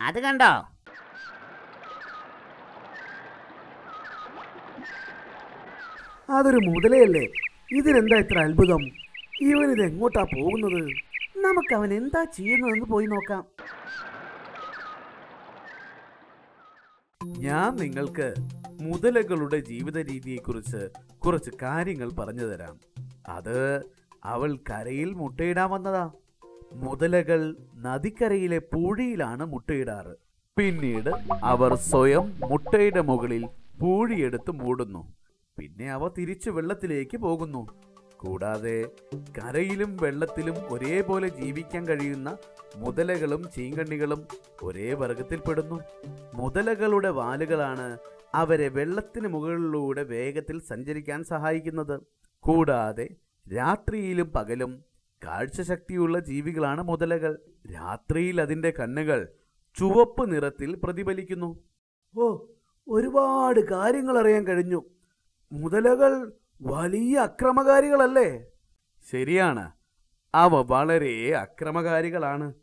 അത് കണ്ടോ? അതൊരു മുതലയല്ലേ? ഇതിനെന്താ ഇത്ര അത്ഭുതം? ഇവൻ ഇത് എങ്ങോട്ടാ പോകുന്നത്? നമുക്ക് അവൻ എന്താ ചെയ്യുന്നതെന്ന് പോയി നോക്കാം. ഞാൻ നിങ്ങൾക്ക് മുതലകളുടെ ജീവിത രീതിയെക്കുറിച്ച് കുറച്ച് കാര്യങ്ങൾ പറഞ്ഞു തരാം. അത് അവൾ കരയിൽ മുട്ടയിടാൻ വന്നതാ. മുതലകൾ നദിക്കരയിലെ പൂഴിയിലാണ് മുട്ടയിടാറ്. പിന്നീട് അവർ സ്വയം മുട്ടയുടെ മുകളിൽ പൂഴിയെടുത്ത് മൂടുന്നു. പിന്നെ അവ തിരിച്ചു വെള്ളത്തിലേക്ക് പോകുന്നു. കൂടാതെ കരയിലും വെള്ളത്തിലും ഒരേപോലെ ജീവിക്കാൻ കഴിയുന്ന മുതലകളും ചീങ്കണ്ണികളും ഒരേ വർഗത്തിൽപ്പെടുന്നു മുതലകളുടെ വാലുകളാണ് അവരെ വെള്ളത്തിന് മുകളിലൂടെ വേഗത്തിൽ സഞ്ചരിക്കാൻ സഹായിക്കുന്നത്. കൂടാതെ രാത്രിയിലും പകലും കാഴ്ചശക്തിയുള്ള ജീവികളാണ് മുതലകൾ. രാത്രിയിൽ അതിന്റെ കണ്ണുകൾ ചുവപ്പ് നിറത്തിൽ പ്രതിഫലിക്കുന്നു. ഓ ഒരുപാട് കാര്യങ്ങൾ അറിയാൻ കഴിഞ്ഞു. മുതലകൾ വലിയ അക്രമകാരികളല്ലേ? ശരിയാണ്. അവ വളരെ അക്രമകാരികളാണ്.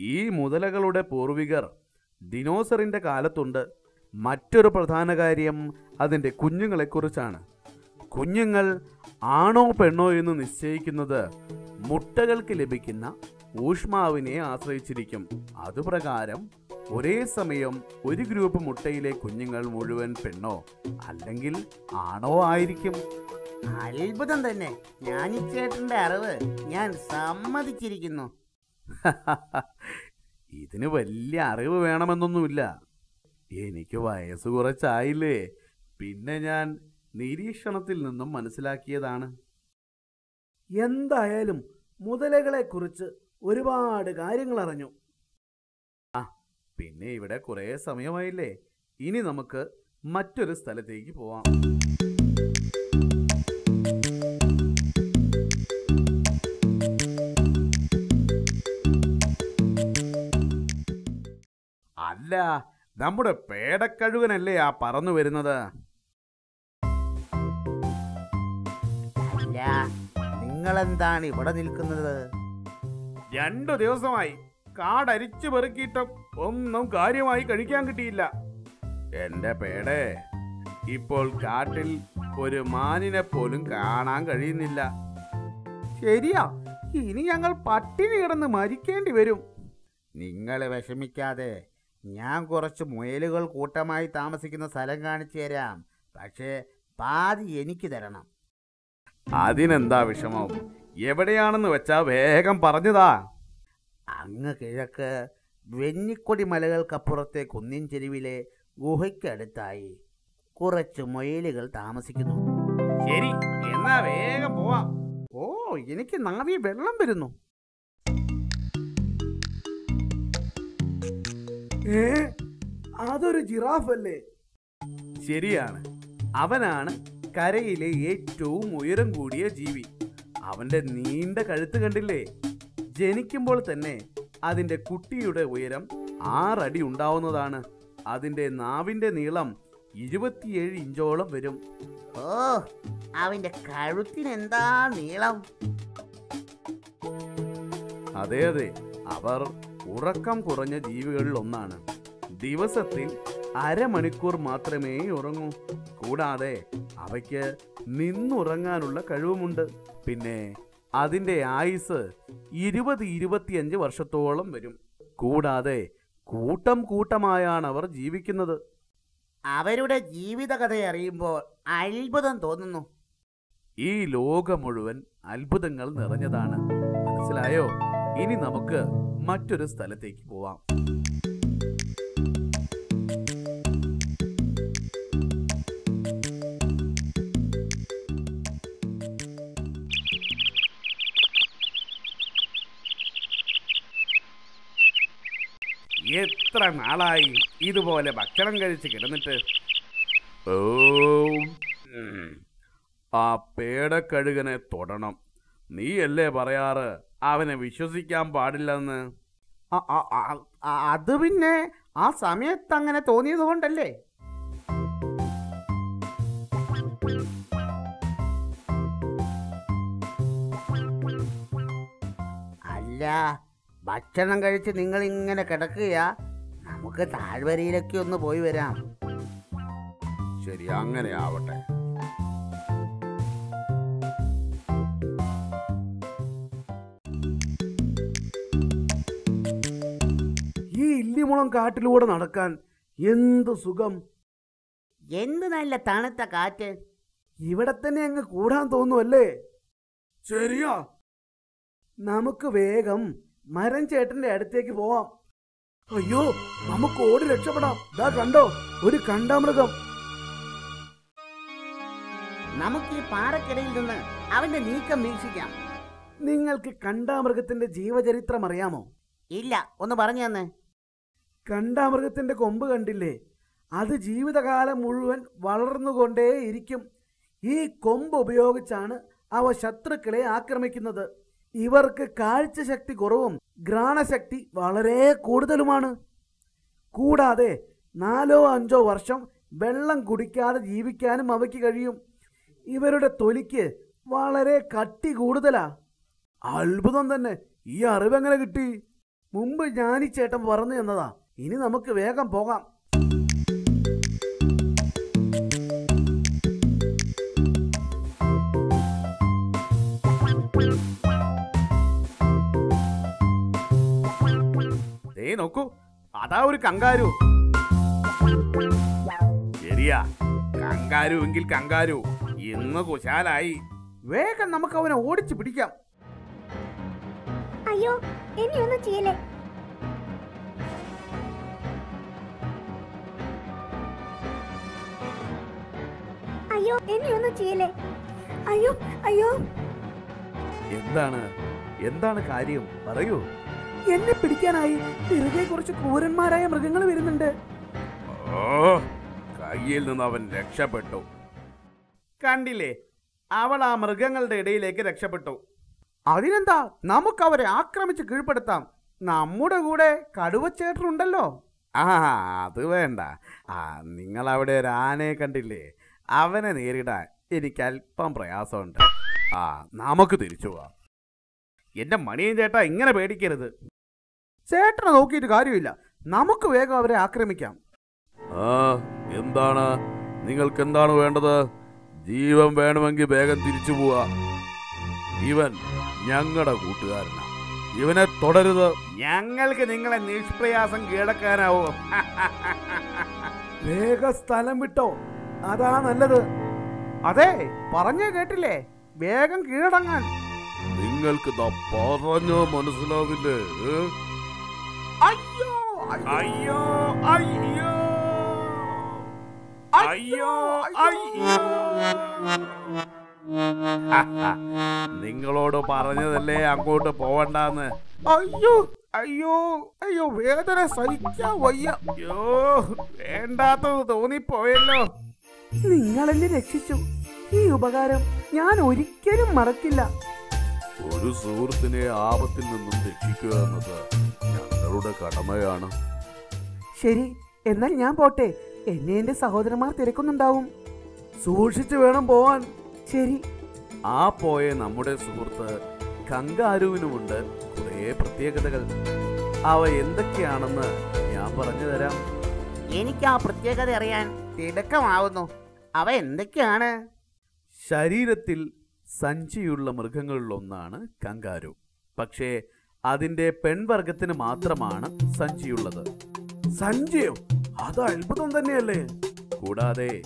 ഈ മുതലകളുടെ പൂർവികർ ദിനോസറിന്റെ കാലത്തുണ്ട്. മറ്റൊരു പ്രധാന കാര്യം അതിന്റെ കുഞ്ഞുങ്ങളെക്കുറിച്ചാണ്. കുഞ്ഞുങ്ങൾ ആണോ പെണ്ണോ എന്ന് നിശ്ചയിക്കുന്നത് മുട്ടകൾക്ക് ലഭിക്കുന്ന ഊഷ്മാവിനെ ആശ്രയിച്ചിരിക്കും. അതുപ്രകാരം ഒരേ സമയം ഒരു ഗ്രൂപ്പ് മുട്ടയിലെ കുഞ്ഞുങ്ങൾ മുഴുവൻ പെണ്ണോ അല്ലെങ്കിൽ ആണോ ആയിരിക്കും? അത്ഭുതം തന്നെ. ഞാൻ ചേട്ടന്റെ അറിവ് ഞാൻ സമ്മതിച്ചിരിക്കുന്നു. ഇതിന് വലിയ അറിവ് വേണമെന്നൊന്നുമില്ല. എനിക്ക് വയസ്സ് കുറച്ചായില്ലേ. പിന്നെ ഞാൻ നിരീക്ഷണത്തിൽ നിന്നും മനസ്സിലാക്കിയതാണ്. എന്തായാലും മുതലകളെക്കുറിച്ച് ഒരുപാട് കാര്യങ്ങൾ അറിഞ്ഞു ആ പിന്നെ ഇവിടെ കുറേ സമയമായില്ലേ. ഇനി നമുക്ക് മറ്റൊരു സ്ഥലത്തേക്ക് പോവാം. അല്ല നമ്മുടെ പേടക്കഴുകനല്ലേ ആ പറന്നു വരുന്നത്? അല്ല നിങ്ങളെന്താണ് ഇവിടെ നിൽക്കുന്നത്? രണ്ടു ദിവസമായി കാടരിച്ചു പെറുക്കിയിട്ടും ഒന്നും കാര്യമായി കഴിക്കാൻ കിട്ടിയില്ല. എന്റെ പേടേ ഇപ്പോൾ കാട്ടിൽ ഒരു മാനിനെ പോലും കാണാൻ കഴിയുന്നില്ല. ശരിയാ ഇനി ഞങ്ങൾ പട്ടിണി കിടന്ന് മരിക്കേണ്ടി വരും. നിങ്ങൾ വിഷമിക്കാതെ ഞാൻ കുറച്ച് മുയലുകൾ കൂട്ടമായി താമസിക്കുന്ന സ്ഥലം കാണിച്ചു തരാം. പക്ഷേ പാതി എനിക്ക് തരണം. അതിനെന്താ വിഷമം? എവിടെയാണെന്ന് വെച്ചാ വേഗം പറഞ്ഞതാ. അങ്ങ് കിഴക്ക് വെന്നിക്കൊടി മലകൾക്കപ്പുറത്തെ കുന്നിൻ ചെരുവിലെ ഗുഹയ്ക്കടുത്തായി കുറച്ച് മൊയിലുകൾ താമസിക്കുന്നു. ശരി എന്നാ വേഗം പോവാം. ഓ എനിക്ക് നാവി വെള്ളം വരുന്നു. ഏ അതൊരു ജിറാഫ് അല്ലേ ശരിയാണ്. അവനാണ് കരയിലെ ഏറ്റവും ഉയരം കൂടിയ ജീവി. അവന്റെ നീണ്ട കഴുത്ത് കണ്ടില്ലേ? ജനിക്കുമ്പോൾ തന്നെ അതിന്റെ കുട്ടിയുടെ ഉയരം ആറടി ഉണ്ടാവുന്നതാണ്. അതിന്റെ നാവിന്റെ നീളം ഇരുപത്തിയേഴ് ഇഞ്ചോളം വരും. ഓ അവന്റെ കഴുത്തിന് എന്താ നീളം? അതെ അതെ. അവർ ഉറക്കം കുറഞ്ഞ ജീവികളിൽ ഒന്നാണ്. ദിവസത്തിൽ അരമണിക്കൂർ മാത്രമേ ഉറങ്ങൂ. കൂടാതെ അവയ്ക്ക് നിന്നുറങ്ങാനുള്ള കഴിവുമുണ്ട്. പിന്നെ അതിന്റെ ആയുസ് ഇരുപത് ഇരുപത്തിയഞ്ച് വർഷത്തോളം വരും. കൂടാതെ കൂട്ടം കൂട്ടമായാണ് അവർ ജീവിക്കുന്നത്. അവരുടെ ജീവിതകഥ അറിയുമ്പോൾ അത്ഭുതം തോന്നുന്നു. ഈ ലോകം മുഴുവൻ അത്ഭുതങ്ങൾ നിറഞ്ഞതാണ്. മനസ്സിലായോ? ഇനി നമുക്ക് മറ്റൊരു സ്ഥലത്തേക്ക് പോവാം. എത്ര നാളായി ഇതുപോലെ ഭക്ഷണം കഴിച്ച് കിടന്നിട്ട്? ഓ. ആ പേടക്കഴുകനെ തൊടണം. നീയല്ലേ പറയാറ്? അവനെ വിശ്വസിക്കാൻ പാടില്ലെന്ന്. അത് പിന്നെ ആ സമയത്ത് അങ്ങനെ തോന്നിയത് കൊണ്ടല്ലേ? അല്ല ഭക്ഷണം കഴിച്ച് നിങ്ങൾ ഇങ്ങനെ കിടക്കുകയാ? നമുക്ക് താഴ്വരയിലൊക്കെ ഒന്ന് പോയി വരാം. ശരി അങ്ങനെ ആവട്ടെ. ഈ ഇല്ലിമുളം കാട്ടിലൂടെ നടക്കാൻ എന്ത് സുഖം? എന്ത് നല്ല തണുത്ത കാറ്റ്? ഇവിടെ തന്നെ അങ്ങ് കൂടാൻ തോന്നുവല്ലേ? ശരിയാ. നമുക്ക് വേഗം മരം ചേട്ടന്റെ അടുത്തേക്ക് പോവാം. അയ്യോ നമുക്ക് ഓടി രക്ഷപ്പെടാം. ദാ കണ്ടോ ഒരു കണ്ടാമൃഗം. നമുക്ക് ഈ പാറക്കിടയിൽ നിന്ന് അവന്റെ നീക്കം വീക്ഷിക്കാം. നിങ്ങൾക്ക് കണ്ടാമൃഗത്തിന്റെ ജീവചരിത്രം അറിയാമോ? ഇല്ല ഒന്ന് പറഞ്ഞു തന്നെ. കണ്ടാമൃഗത്തിന്റെ കൊമ്പ് കണ്ടില്ലേ? അത് ജീവിതകാലം മുഴുവൻ വളർന്നുകൊണ്ടേയിരിക്കും. ഈ കൊമ്പ് ഉപയോഗിച്ചാണ് അവ ശത്രുക്കളെ ആക്രമിക്കുന്നത്. ഇവർക്ക് കാഴ്ചശക്തി കുറവും ഘ്രാണശക്തി വളരെ കൂടുതലുമാണ്. കൂടാതെ നാലോ അഞ്ചോ വർഷം വെള്ളം കുടിക്കാതെ ജീവിക്കാനും അവയ്ക്ക് കഴിയും. ഇവരുടെ തൊലിക്ക് വളരെ കട്ടി കൂടുതലാ. അത്ഭുതം തന്നെ. ഈ അറിവെങ്ങനെ കിട്ടി? മുമ്പ് ഞാനീ ചേട്ടൻ പറഞ്ഞു എന്നതാ ഇനി നമുക്ക് വേഗം പോകാം. ദേ നോക്കൂ. അതാ ഒരു കങ്കാരു. ശരിയാ കങ്കാരു എങ്കിൽ കങ്കാരു. ഇന്ന് കുശാലായി. വേഗം നമുക്ക് അവനെ ഓടിച്ചു പിടിക്കാം. അയ്യോ ഇനി ഒന്നും ചെയ്യലേ അയ്യോ ഇനി ഒന്നും ചെയ്യലേ അയ്യോ അയ്യോ. എന്താണ്? എന്താണ് കാര്യം? പറയൂ. എന്നെ പിടിക്കാനായി തിരികെ കുറച്ച് ക്രൂരന്മാരായ മൃഗങ്ങൾ വരുന്നുണ്ട്. ഓ കയ്യിൽ നിന്ന് അവൻ രക്ഷപ്പെട്ടു. കണ്ടില്ലേ? അവൾ ആ മൃഗങ്ങളുടെ ഇടയിലേക്ക് രക്ഷപ്പെട്ടു. അതിനെന്താ നമുക്ക് അവരെ ആക്രമിച്ച് കീഴ്പ്പെടുത്താം? നമ്മുടെ കൂടെ കടുവച്ചേട്ടനുണ്ടല്ലോ. ആ അത് വേണ്ട. ആ നിങ്ങൾ അവിടെ ഒരു ആനയെ കണ്ടില്ലേ? അവനെ നേരിടാൻ എനിക്ക് അല്പം പ്രയാസമുണ്ട്. ആ നമുക്ക് തിരിച്ചു പോവാം. എന്റെ മണിയൻ ചേട്ടാ ഇങ്ങനെ പേടിക്കരുത്. ചേട്ടനെ നോക്കിയിട്ട് കാര്യമില്ല. നമുക്ക് വേഗം അവരെ ആക്രമിക്കാം. ആ എന്താണ്? നിങ്ങൾക്ക് എന്താണ് വേണ്ടത്? ജീവൻ വേണമെങ്കിൽ വേഗം തിരിച്ചു പോവാ. ഇവൻ ഞങ്ങളുടെ കൂട്ടുകാരനാണ് ഇവനെ തുടരുത്. ഞങ്ങൾക്ക് നിങ്ങളെ നിഷ്പ്രയാസം കീഴടക്കാനാവും? വേഗ സ്ഥലം വിട്ടോ. അതാ നല്ലത്. അതെ പറഞ്ഞേ കേട്ടില്ലേ? വേഗം കീഴടങ്ങാൻ. നിങ്ങൾക്ക് പറഞ്ഞോ മനസ്സിലാവില്ലേ? അയ്യോ അയ്യോ അയ്യോ. അയ്യോ അയ്യോ. നിങ്ങളോട് പറഞ്ഞതല്ലേ അങ്ങോട്ട് പോവണ്ടെന്ന്? അയ്യോ അയ്യോ അയ്യോ വേദന സഹിക്കാൻ വയ്യ. അയ്യോ വേണ്ടാത്തത് തോന്നിപ്പോയല്ലോ. നിങ്ങളെന്നെ രക്ഷിച്ചു. ഈ ഉപകാരം ഞാൻ ഒരിക്കലും മറക്കില്ല. ഒരു സുഹൃത്തിനെ ആപത്തിൽ നിന്നും രക്ഷിക്കുക എന്നത് ഞങ്ങളുടെ കടമയാണ്. ശരി എന്നാൽ ഞാൻ പോട്ടെ. എന്നെ എന്റെ സഹോദരന്മാർ തിരക്കുന്നുണ്ടാവും. സൂക്ഷിച്ചു വേണം പോവാൻ. ശരി. ആ പോയ നമ്മുടെ സുഹൃത്ത് കങ്കാരുവിനുമുണ്ട് കുറേ പ്രത്യേകതകൾ. അവ എന്തൊക്കെയാണെന്ന് ഞാൻ പറഞ്ഞു തരാം. എനിക്ക് ആ പ്രത്യേകത അറിയാൻ തിടക്കമാവുന്നു. അവ എന്തൊക്കെയാണ്? ശരീരത്തിൽ സഞ്ചിയുള്ള മൃഗങ്ങളിലൊന്നാണ് കങ്കാരു. പക്ഷേ അതിന്റെ പെൺവർഗത്തിന് മാത്രമാണ് സഞ്ചിയുള്ളത്. സഞ്ചിയോ അത് അത്ഭുതം തന്നെയല്ലേ? കൂടാതെ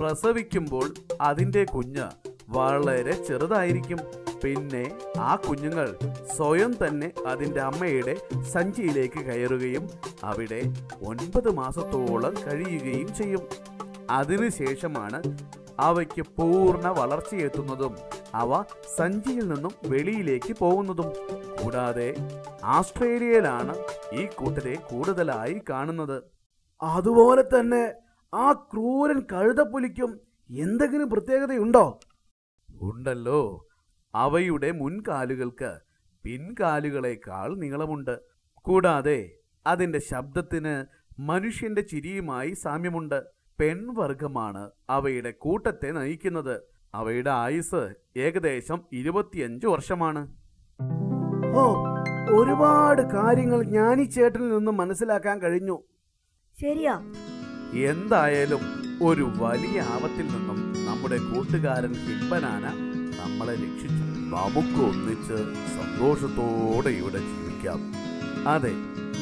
പ്രസവിക്കുമ്പോൾ അതിന്റെ കുഞ്ഞ് വളരെ ചെറുതായിരിക്കും. പിന്നെ ആ കുഞ്ഞുങ്ങൾ സ്വയം തന്നെ അതിന്റെ അമ്മയുടെ സഞ്ചിയിലേക്ക് കയറുകയും അവിടെ ഒൻപത് മാസത്തോളം കഴിയുകയും ചെയ്യും. അതിനുശേഷമാണ് അവയ്ക്ക് പൂർണ വളർച്ചയെത്തുന്നതും അവ സഞ്ചിയിൽ നിന്നും വെളിയിലേക്ക് പോകുന്നതും. കൂടാതെ ആസ്ട്രേലിയയിലാണ് ഈ കൂട്ടരെ കൂടുതലായി കാണുന്നത്. അതുപോലെ തന്നെ ആ ക്രൂരൻ കഴുതപ്പുലിക്കും എന്തെങ്കിലും പ്രത്യേകതയുണ്ടോ? ഉണ്ടല്ലോ. അവയുടെ മുൻകാലുകൾക്ക് പിൻകാലുകളേക്കാൾ നീളമുണ്ട്. കൂടാതെ അതിന്റെ ശബ്ദത്തിന് മനുഷ്യന്റെ ചിരിയുമായി സാമ്യമുണ്ട്. പെൺവർഗമാണ് അവയുടെ കൂട്ടത്തെ നയിക്കുന്നത്. അവയുടെ ആയുസ് ഏകദേശം ഇരുപത്തിയഞ്ച് വർഷമാണ്. ഒരുപാട് കാര്യങ്ങൾ ഞാൻ ഈ ചേട്ടനിൽ നിന്ന് മനസ്സിലാക്കാൻ കഴിഞ്ഞു. ശരിയാ. എന്തായാലും ഒരു വലിയ ആപത്തിൽ നിന്നും നമ്മുടെ കൂട്ടുകാരൻ ഹിംബനാന നമ്മളെ രക്ഷിച്ചു. നമുക്ക് ഒന്നിച്ച് സന്തോഷത്തോടെ ഇവിടെ ജീവിക്കാം. അതെ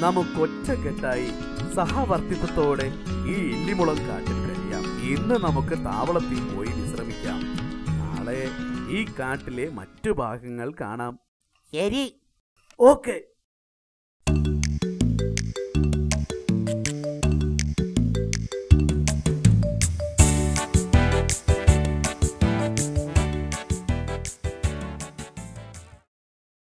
നമുക്കൊറ്റക്കെട്ടായി സഹവർത്തിത്വത്തോടെ ഈ ഇല്ലിമുളം കാട്ടിൽ കഴിയാം. ഇന്ന് നമുക്ക് താവളത്തിൽ പോയി വിശ്രമിക്കാം. നാളെ ഈ കാട്ടിലെ മറ്റു ഭാഗങ്ങൾ കാണാം. ശരി. Okay.